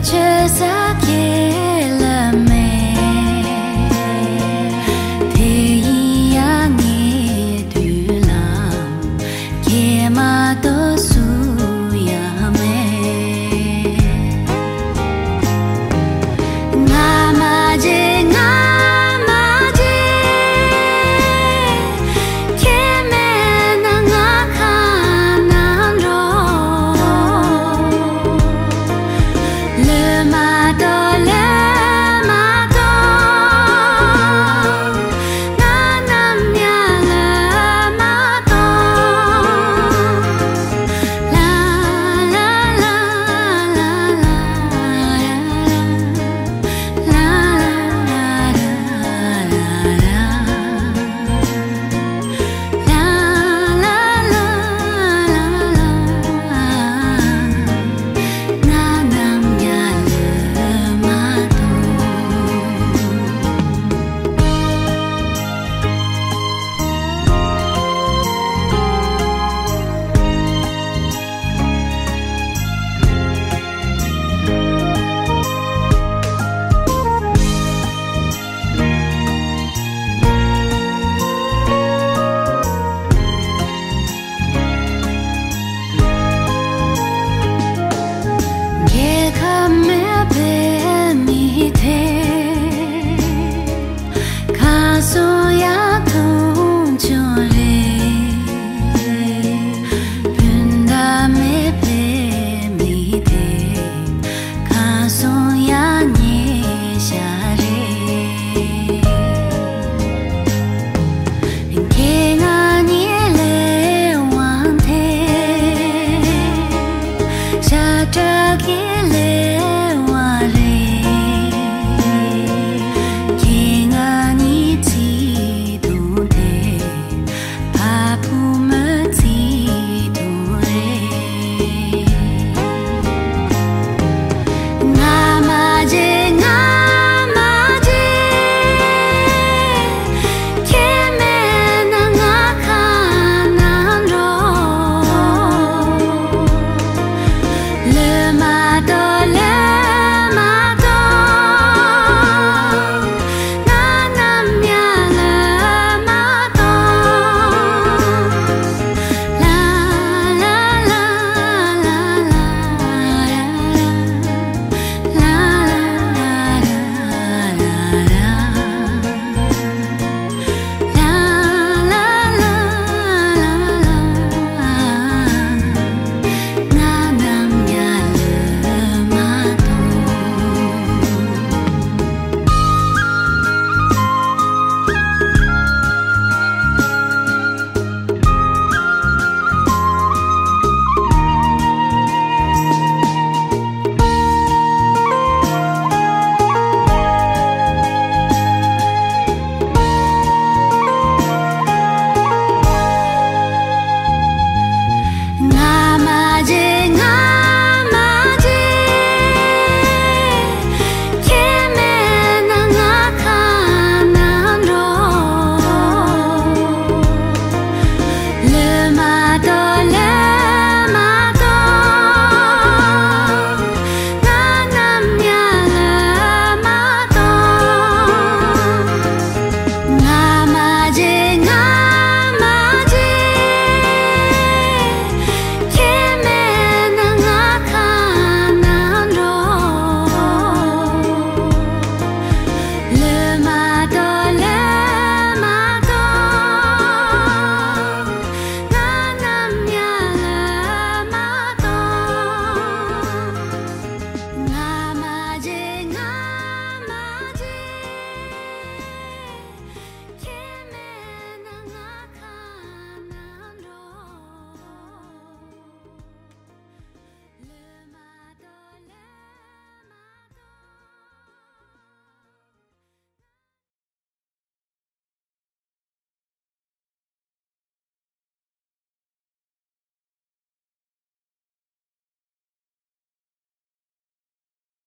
just a kid. paso